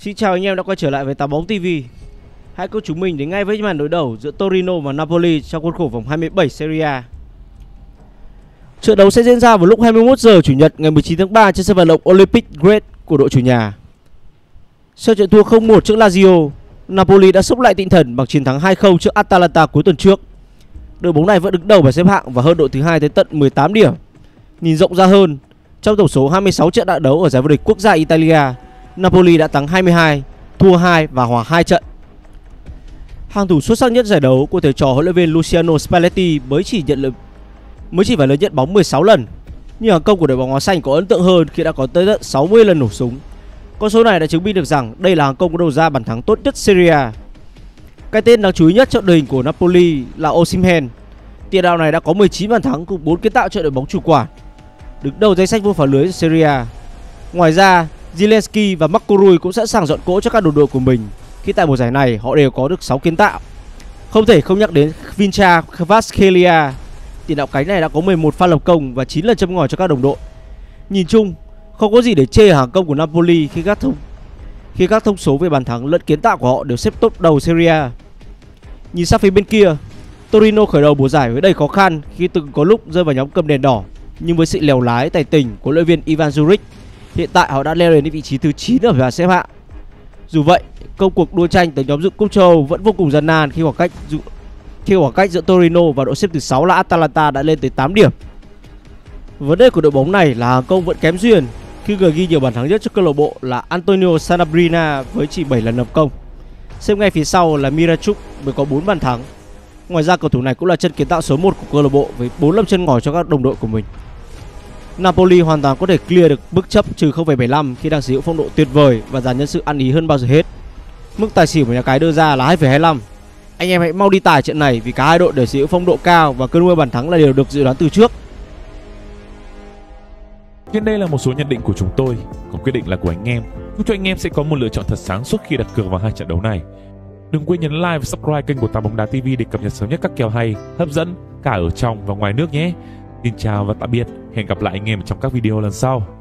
Xin chào anh em đã quay trở lại với Tà Bóng TV Hãy cùng chúng mình đến ngay với màn đối đầu giữa Torino và Napoli trong khuôn khổ vòng 27 Serie A. Trận đấu sẽ diễn ra vào lúc 21 giờ Chủ nhật ngày 19 tháng 3 trên sân vận động Olympic Great của đội chủ nhà. Sau trận thua 0-1 trước Lazio, Napoli đã sốc lại tinh thần bằng chiến thắng 2-0 trước Atalanta cuối tuần trước. Đội bóng này vẫn đứng đầu bảng xếp hạng và hơn đội thứ hai tới tận 18 điểm. Nhìn rộng ra hơn, Trong tổng số 26 trận đã đấu ở giải vô địch quốc gia Italia Napoli đã thắng 22, thua 2 và hòa 2 trận. Hàng thủ xuất sắc nhất giải đấu của thầy trò huấn luyện viên Luciano Spalletti mới chỉ nhận được mới chỉ phải lớn nhận bóng 16 lần. Nhưng hàng công của đội bóng áo xanh có ấn tượng hơn khi đã có tới tận 60 lần nổ súng. Con số này đã chứng minh được rằng đây là hàng công có đầu ra bàn thắng tốt nhất Serie A. Cái tên đáng chú ý nhất trong đội hình của Napoli là Osimhen. Tiền đạo này đã có 19 bàn thắng cùng 4 kiến tạo cho đội bóng chủ quản. Đứng đầu danh sách vô phá lưới Serie A. Ngoài ra, Zelensky và Marco cũng sẵn sàng dọn cỗ cho các đồng đội của mình khi tại mùa giải này họ đều có được 6 kiến tạo. Không thể không nhắc đến Vincha Kvaskelia. Tiền đạo cánh này đã có 11 pha lập công và 9 lần châm ngòi cho các đồng đội. Nhìn chung, không có gì để chê hàng công của Napoli khi các thông khi các thông số về bàn thắng lẫn kiến tạo của họ đều xếp top đầu Serie A. Nhìn sang phía bên kia, Torino khởi đầu mùa giải với đầy khó khăn khi từng có lúc rơi vào nhóm cầm đèn đỏ, nhưng với sự lèo lái tài tình của luyện viên Ivan Juric Hiện tại họ đã leo đến vị trí thứ 9 ở bảng xếp hạng. Dù vậy, công cuộc đua tranh tới nhóm dự cúp châu Âu vẫn vô cùng gian nan khi khoảng cách dự... khi khoảng cách giữa Torino và đội xếp thứ 6 là Atalanta đã lên tới 8 điểm. Vấn đề của đội bóng này là hàng công vẫn kém duyên khi người ghi nhiều bàn thắng nhất cho câu lạc bộ là Antonio Sanabrina với chỉ 7 lần lập công. Xếp ngay phía sau là Mirachuk mới có 4 bàn thắng. Ngoài ra cầu thủ này cũng là chân kiến tạo số 1 của câu lạc bộ với 4 lâm chân ngòi cho các đồng đội của mình. Napoli hoàn toàn có thể clear được mức chấp trừ 0,75 khi đang sở hữu phong độ tuyệt vời và dàn nhân sự ăn ý hơn bao giờ hết. Mức tài xỉu của nhà cái đưa ra là 2,25. Anh em hãy mau đi tài trận này vì cả hai đội đều sở hữu phong độ cao và cơn mưa bàn thắng là điều được dự đoán từ trước. Trên đây là một số nhận định của chúng tôi, còn quyết định là của anh em. Chúc cho anh em sẽ có một lựa chọn thật sáng suốt khi đặt cược vào hai trận đấu này. Đừng quên nhấn like và subscribe kênh của Tà bóng đá TV để cập nhật sớm nhất các kèo hay, hấp dẫn cả ở trong và ngoài nước nhé. Xin chào và tạm biệt. Hẹn gặp lại anh em trong các video lần sau.